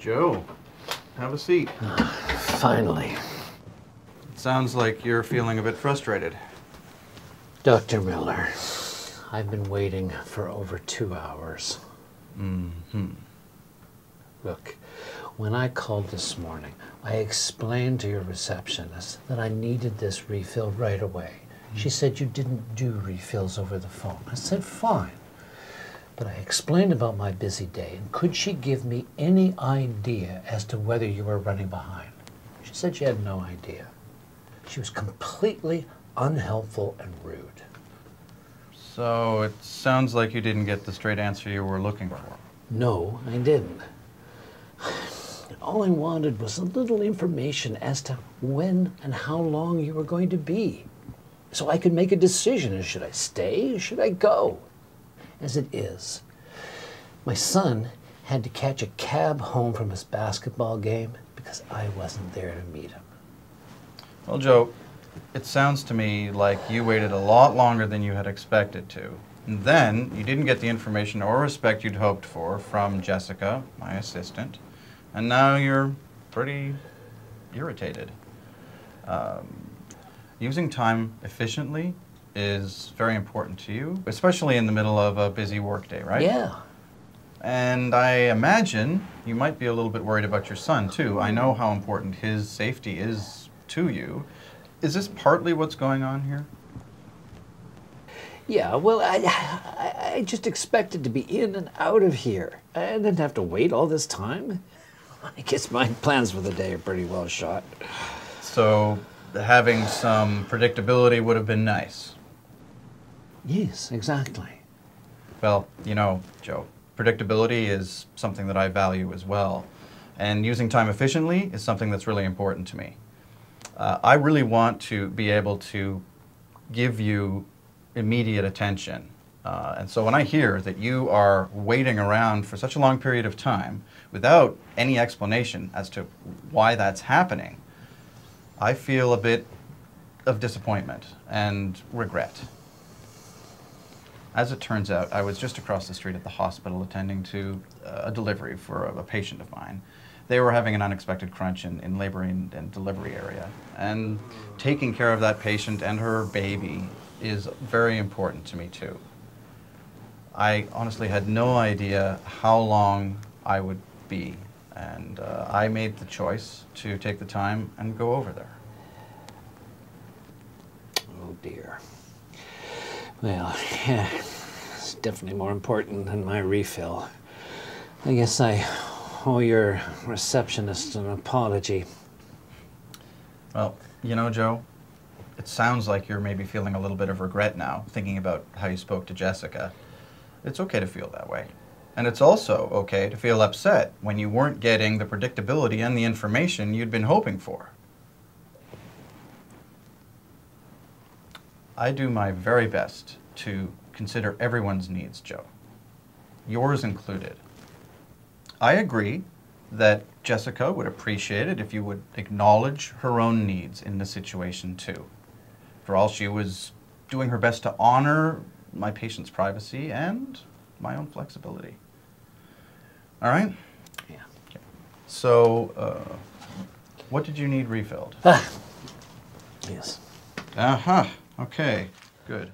Joe, have a seat. Finally. It sounds like you're feeling a bit frustrated. Dr. Miller, I've been waiting for over two hours. Mm-hmm. Look, when I called this morning, I explained to your receptionist that I needed this refill right away. She said you didn't do refills over the phone. I said, fine. But I explained about my busy day, and could she give me any idea as to whether you were running behind? She said she had no idea. She was completely unhelpful and rude. So it sounds like you didn't get the straight answer you were looking for. No, I didn't. All I wanted was a little information as to when and how long you were going to be. So I could make a decision. Should I stay or should I go? As it is, my son had to catch a cab home from his basketball game because I wasn't there to meet him. Well, Joe, it sounds to me like you waited a lot longer than you had expected to. And then you didn't get the information or respect you'd hoped for from Jessica, my assistant. And now you're pretty irritated. Um, using time efficiently is very important to you, especially in the middle of a busy workday, right? Yeah. And I imagine you might be a little bit worried about your son, too. I know how important his safety is to you. Is this partly what's going on here? Yeah, well, I, I, I just expected to be in and out of here. I didn't have to wait all this time. I guess my plans for the day are pretty well shot. So having some predictability would have been nice. Yes, exactly. Well, you know, Joe, predictability is something that I value as well. And using time efficiently is something that's really important to me. Uh, I really want to be able to give you immediate attention. Uh, and so when I hear that you are waiting around for such a long period of time without any explanation as to why that's happening, I feel a bit of disappointment and regret. As it turns out, I was just across the street at the hospital attending to uh, a delivery for a, a, patient of mine. They were having an unexpected crunch in, in labor and, and delivery area. And taking care of that patient and her baby is very important to me too. I honestly had no idea how long I would be. And uh, I made the choice to take the time and go over there. Oh dear. Well, yeah, it's definitely more important than my refill. I guess I owe your receptionist an apology. Well, you know, Joe, it sounds like you're maybe feeling a little bit of regret now, thinking about how you spoke to Jessica. It's okay to feel that way. And it's also okay to feel upset when you weren't getting the predictability and the information you'd been hoping for. I do my very best to consider everyone's needs, Joe, yours included. I agree that Jessica would appreciate it if you would acknowledge her own needs in the situation too. For all, she was doing her best to honor my patient's privacy and my own flexibility. All right? Yeah. Okay. So, uh, what did you need refilled? Ah, yes. Uh huh. Okay, good.